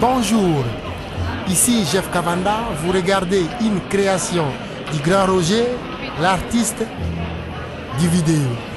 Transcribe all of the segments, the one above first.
Bonjour, ici Jeff Cavanda, vous regardez une création du grand Roger, l'artiste du vidéo.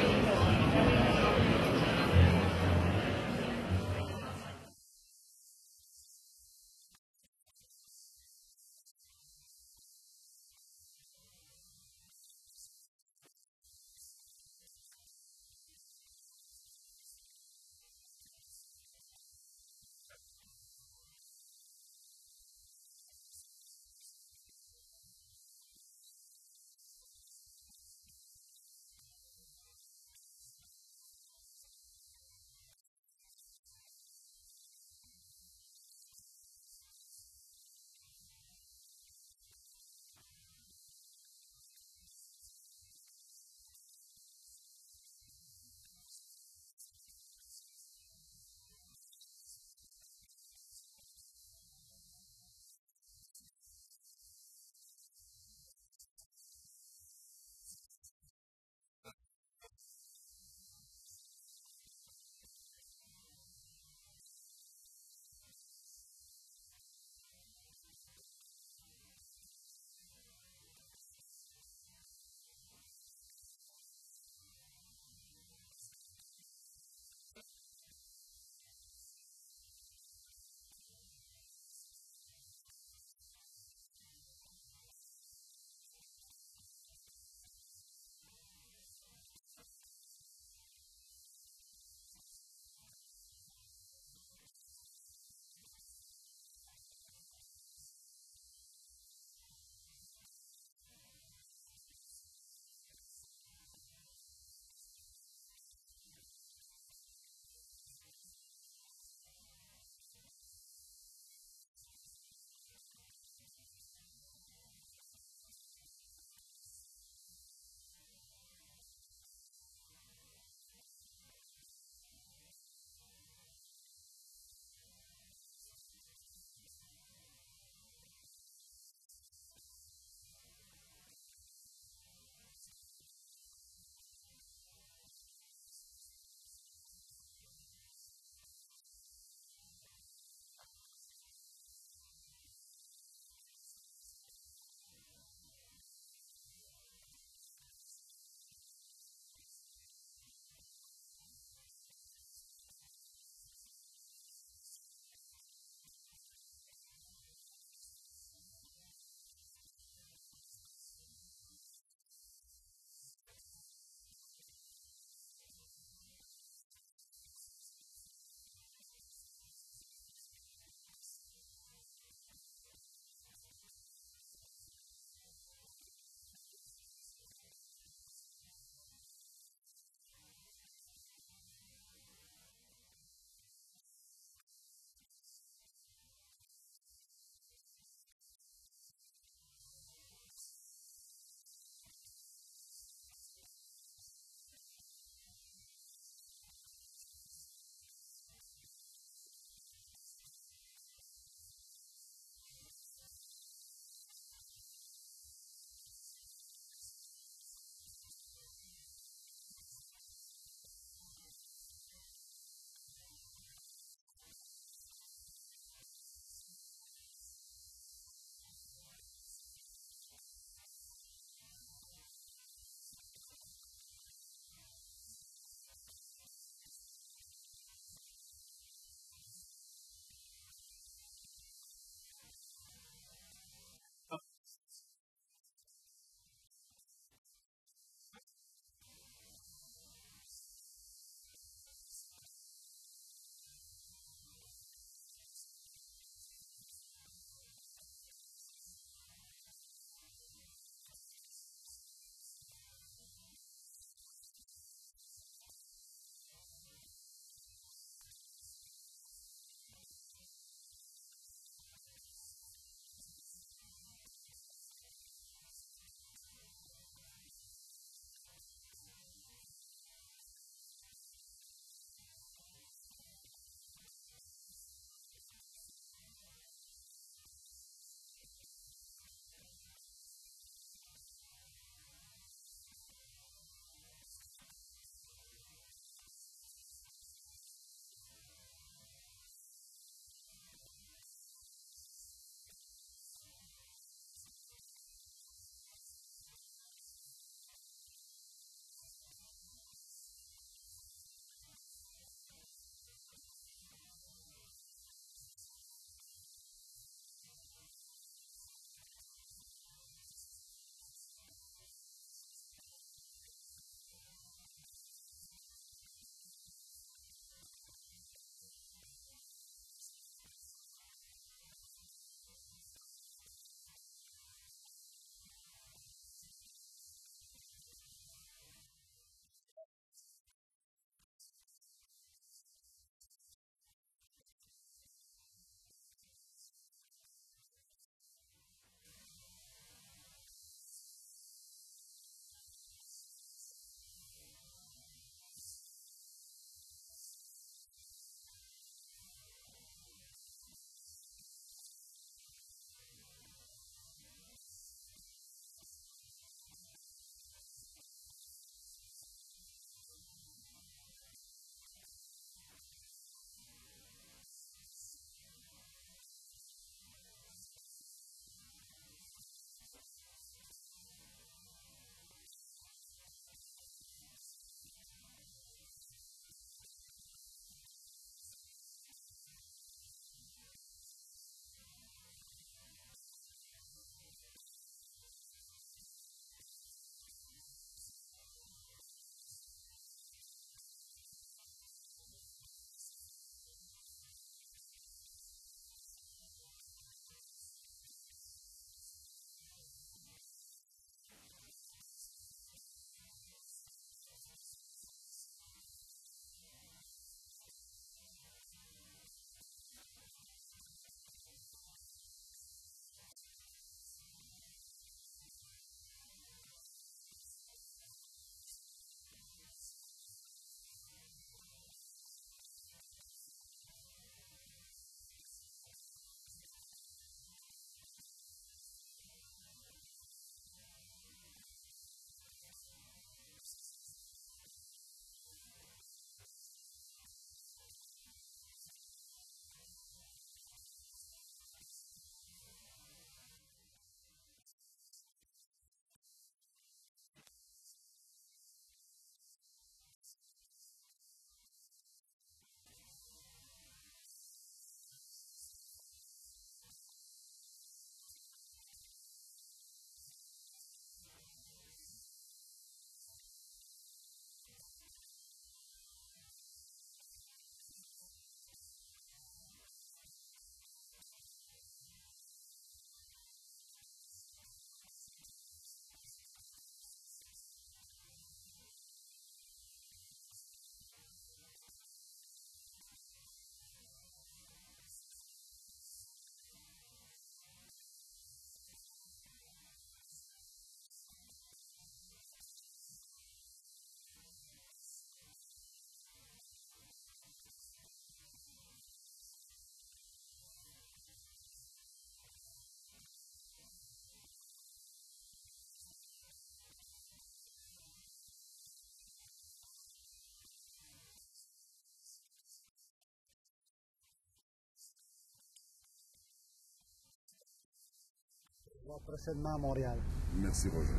Prochainement à Montréal. Merci, Roger.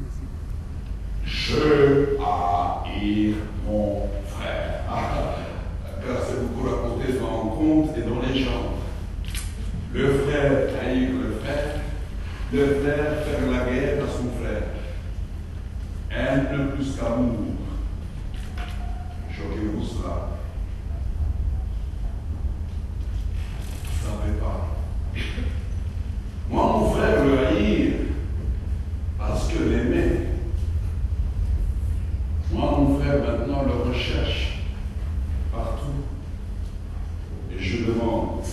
Merci. Je haïr mon frère. Car c'est beaucoup raconté dans le conte et dans les gens. Le frère haïr le frère, le frère faire la guerre à son frère. Haine plus qu'amour. Joachim Rousseau. Vous savez pas. Moi, mon frère le haïr parce que l'aimer. Moi, mon frère, maintenant, le recherche partout. Et je demande,